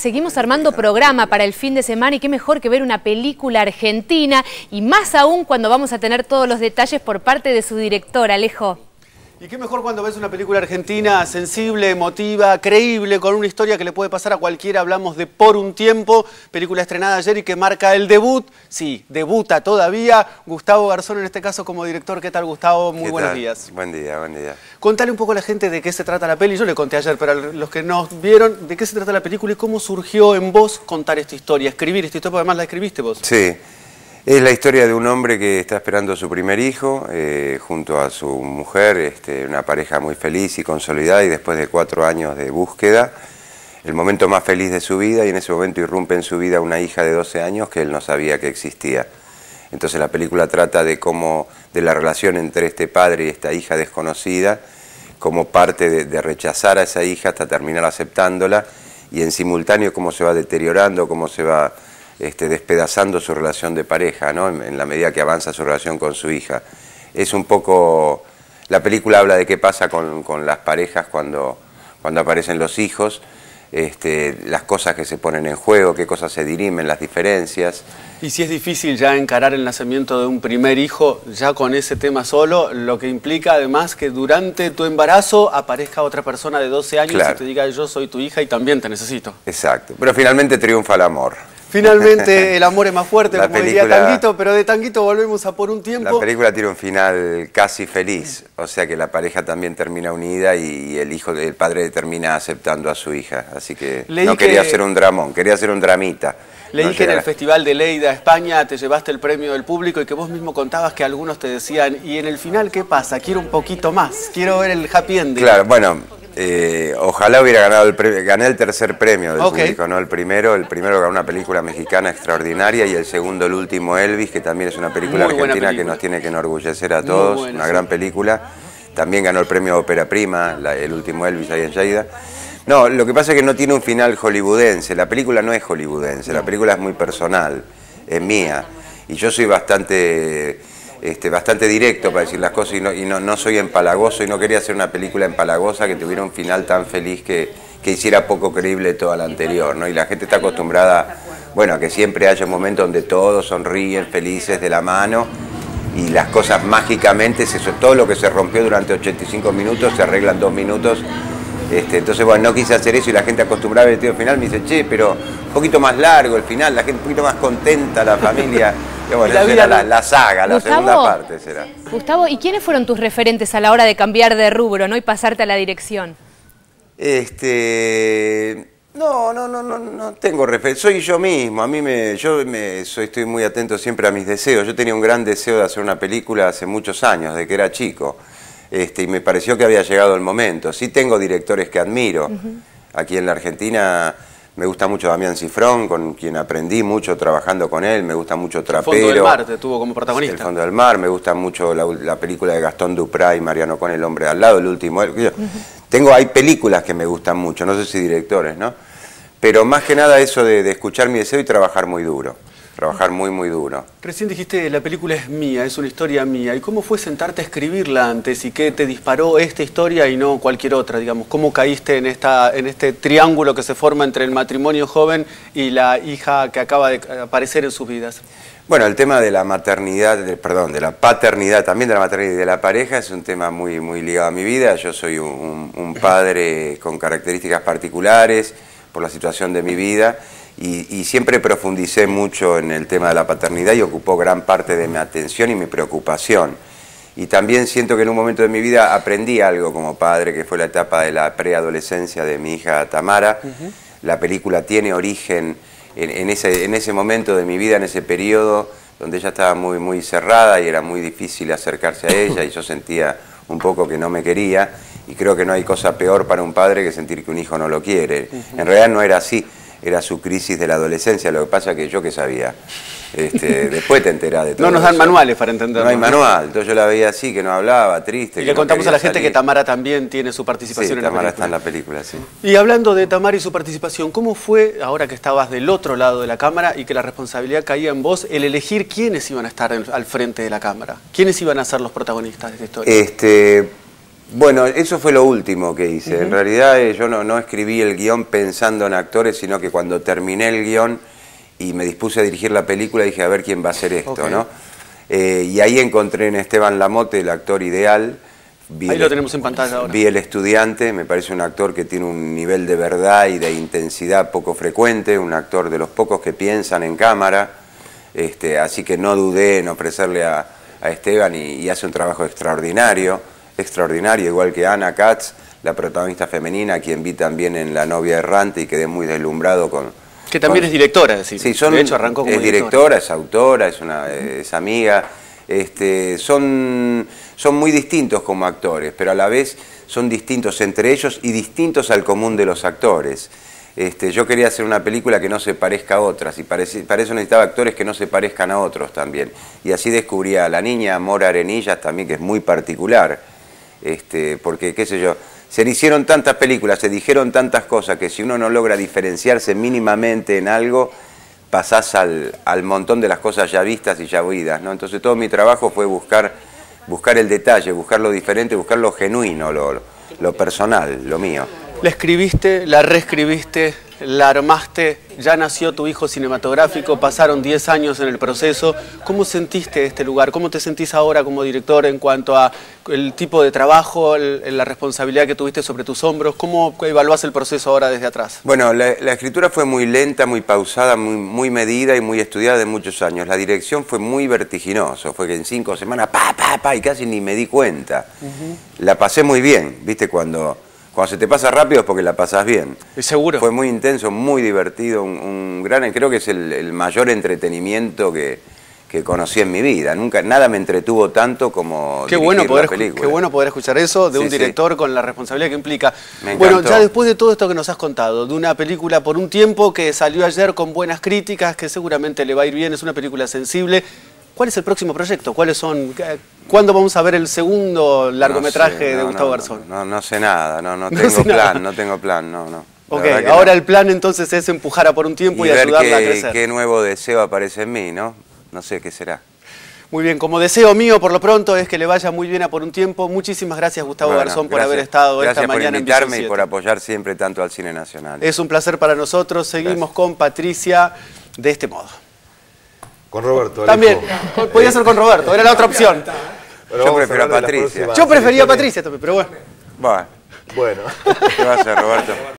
Seguimos armando programa para el fin de semana y qué mejor que ver una película argentina y más aún cuando vamos a tener todos los detalles por parte de su director, Alejo. Y qué mejor cuando ves una película argentina sensible, emotiva, creíble, con una historia que le puede pasar a cualquiera. Hablamos de Por un tiempo, película estrenada ayer y que marca el debut. Sí, debuta todavía. Gustavo Garzón en este caso como director. ¿Qué tal Gustavo? Muy buenos días. Buen día, buen día. Contale un poco a la gente de qué se trata la peli. Yo le conté ayer, pero a los que nos vieron, de qué se trata la película y cómo surgió en vos contar esta historia, escribir esta historia, porque además la escribiste vos. Sí. Es la historia de un hombre que está esperando a su primer hijo eh, junto a su mujer, este, una pareja muy feliz y consolidada y después de cuatro años de búsqueda, el momento más feliz de su vida y en ese momento irrumpe en su vida una hija de 12 años que él no sabía que existía. Entonces la película trata de cómo, de la relación entre este padre y esta hija desconocida, como parte de, de rechazar a esa hija hasta terminar aceptándola y en simultáneo cómo se va deteriorando, cómo se va este, despedazando su relación de pareja, ¿no? En, la medida que avanza su relación con su hija. Es un poco... La película habla de qué pasa con, las parejas cuando, cuando aparecen los hijos, este, las cosas que se ponen en juego, qué cosas se dirimen, las diferencias. Y si es difícil ya encarar el nacimiento de un primer hijo, ya con ese tema solo, lo que implica además que durante tu embarazo aparezca otra persona de 12 años y te diga yo soy tu hija y también te necesito. Exacto, pero finalmente triunfa el amor. Finalmente el amor es más fuerte, como diría Tanguito, pero de Tanguito volvemos a por un tiempo. La película tiene un final casi feliz, o sea que la pareja también termina unida y el hijo, el padre termina aceptando a su hija, así que no quería hacer un dramón, quería hacer un dramita. Leí que en el Festival de Leida, España, te llevaste el premio del público y que vos mismo contabas que algunos te decían, ¿y en el final qué pasa? Quiero un poquito más, quiero ver el happy ending. Claro, bueno, eh, ojalá hubiera ganado el premio, gané el tercer premio del público, no el primero. El primero ganó una película mexicana extraordinaria y el segundo el último Elvis, que también es una película argentina que nos tiene que enorgullecer a todos, una gran película. También ganó el premio Ópera Prima, el último Elvis ahí en Jaida. No, lo que pasa es que no tiene un final hollywoodense. La película no es hollywoodense, la película es muy personal, es mía. Y yo soy bastante este, bastante directo para decir las cosas y, no, y no, soy empalagoso y no quería hacer una película empalagosa que tuviera un final tan feliz que, que hiciera poco creíble toda la anterior. ¿no? Y la gente está acostumbrada, bueno, a que siempre haya un momento donde todos sonríen, felices de la mano y las cosas mágicamente, todo lo que se rompió durante 85 minutos se arregla en dos minutos. Este, entonces, bueno, no quise hacer eso y la gente acostumbrada al final me dice, che, pero un poquito más largo el final, la gente un poquito más contenta, la familia. la, saga, la segunda parte será. Gustavo, ¿y quiénes fueron tus referentes a la hora de cambiar de rubro ¿no? y pasarte a la dirección? Este... No, no, no, no, no tengo referencia. Soy yo mismo. A mí me, yo me, soy, estoy muy atento siempre a mis deseos. Yo tenía un gran deseo de hacer una película hace muchos años, de que era chico. Este, y me pareció que había llegado el momento. Sí tengo directores que admiro. Aquí en la Argentina me gusta mucho Damián Cifrón, con quien aprendí mucho trabajando con él. Me gusta mucho Trapero. El Fondo del Mar te tuvo como protagonista. El Fondo del Mar. Me gusta mucho la, película de Gastón Duprat y Mariano con el hombre al lado, el último. Tengo, hay películas que me gustan mucho, no sé si directores, ¿no? Pero más que nada eso de escuchar mi deseo y trabajar muy duro trabajar muy, muy duro. Recién dijiste, la película es mía, es una historia mía. ¿Y cómo fue sentarte a escribirla antes? ¿Y qué te disparó esta historia y no cualquier otra, digamos? ¿Cómo caíste en, esta, en este triángulo que se forma entre el matrimonio joven y la hija que acaba de aparecer en sus vidas? Bueno, el tema de la maternidad, perdón, de la paternidad, también de la maternidad y de la pareja es un tema muy, muy ligado a mi vida. Yo soy un padre con características particulares por la situación de mi vida y, siempre profundicé mucho en el tema de la paternidad y ocupó gran parte de mi atención y mi preocupación. Y también siento que en un momento de mi vida aprendí algo como padre, que fue la etapa de la preadolescencia de mi hija Tamara. La película tiene origen en, ese, en ese momento de mi vida, en ese periodo, donde ella estaba muy, muy cerrada y era muy difícil acercarse a ella y yo sentía un poco que no me quería y creo que no hay cosa peor para un padre que sentir que un hijo no lo quiere. En realidad no era así era su crisis de la adolescencia, lo que pasa que yo que sabía. Este, después te enterás de todo. No nos dan manuales para entenderlo. No hay manual, entonces yo la veía así, que no hablaba, triste. Y le contamos a la gente que Tamara también tiene su participación en la Tamara está en la película, sí. Y hablando de Tamara y su participación, ¿cómo fue, ahora que estabas del otro lado de la cámara y que la responsabilidad caía en vos, el elegir quiénes iban a estar al frente de la cámara? ¿Quiénes iban a ser los protagonistas de esta historia? Este Bueno, eso fue lo último que hice. En realidad eh, yo no, no, escribí el guion pensando en actores, sino que cuando terminé el guion y me dispuse a dirigir la película, dije a ver quién va a hacer esto, ¿no? Eh, y ahí encontré en Esteban Lamote el actor ideal. ahí lo tenemos en pantalla ahora. Vi El Estudiante, me parece un actor que tiene un nivel de verdad y de intensidad poco frecuente, un actor de los pocos que piensan en cámara, este, así que no dudé en ofrecerle a, Esteban y hace un trabajo extraordinario extraordinario, igual que Ana Katz, la protagonista femenina, a quien vi también en La novia errante y quedé muy deslumbrado con... Que también es directora, es decir, sí, son, de hecho arrancó como es directora. es autora, es, una, es amiga, este, son, son muy distintos como actores, pero a la vez son distintos entre ellos y distintos al común de los actores. Este, yo quería hacer una película que no se parezca a otras y para eso necesitaba actores que no se parezcan a otros también. Y así descubrí a la niña Mora Arenillas también, que es muy particular este, porque, qué sé yo, se hicieron tantas películas, se dijeron tantas cosas que si uno no logra diferenciarse mínimamente en algo, pasás al, montón de las cosas ya vistas y ya oídas, ¿no? Entonces todo mi trabajo fue buscar, buscar el detalle, buscar lo diferente, buscar lo genuino, lo, lo personal, lo mío. La escribiste, la reescribiste, la armaste, ya nació tu hijo cinematográfico, pasaron 10 años en el proceso. ¿Cómo sentiste este lugar? ¿Cómo te sentís ahora como director en cuanto a el tipo de trabajo, la responsabilidad que tuviste sobre tus hombros? ¿Cómo evaluás el proceso ahora desde atrás? Bueno, la, escritura fue muy lenta, muy pausada, muy, muy, medida y muy estudiada de muchos años. La dirección fue muy vertiginoso, fue que en cinco semanas, pa, pa, pa, y casi ni me di cuenta. La pasé muy bien, ¿viste? Cuando cuando se te pasa rápido es porque la pasas bien. Seguro. Fue muy intenso, muy divertido, un, gran, creo que es el, mayor entretenimiento que, conocí en mi vida. Nunca, nada me entretuvo tanto como qué bueno poder. Qué bueno poder escuchar eso de un director con la responsabilidad que implica. bueno, ya después de todo esto que nos has contado, de una película por un tiempo que salió ayer con buenas críticas, que seguramente le va a ir bien, es una película sensible. ¿Cuál es el próximo proyecto? ¿Cuáles son? ¿Cuándo vamos a ver el segundo largometraje de Gustavo Garzón? No, no, sé nada, no, no tengo plan, no tengo plan, no, no. Ok, ahora el plan entonces es empujar a por un tiempo y, ayudarla a crecer. qué nuevo deseo aparece en mí, ¿no? No sé qué será. Muy bien, como deseo mío por lo pronto es que le vaya muy bien a por un tiempo. Muchísimas gracias Gustavo Garzón por haber estado esta mañana en Gracias por invitarme y por apoyar siempre tanto al cine nacional. Es un placer para nosotros. Seguimos con Patricia de este modo. Con Roberto. También, podía ser con Roberto, era la otra opción. Yo prefiero a Patricia. Yo prefería a Patricia también, pero bueno. Bueno. Bueno. ¿Qué va a hacer, Roberto?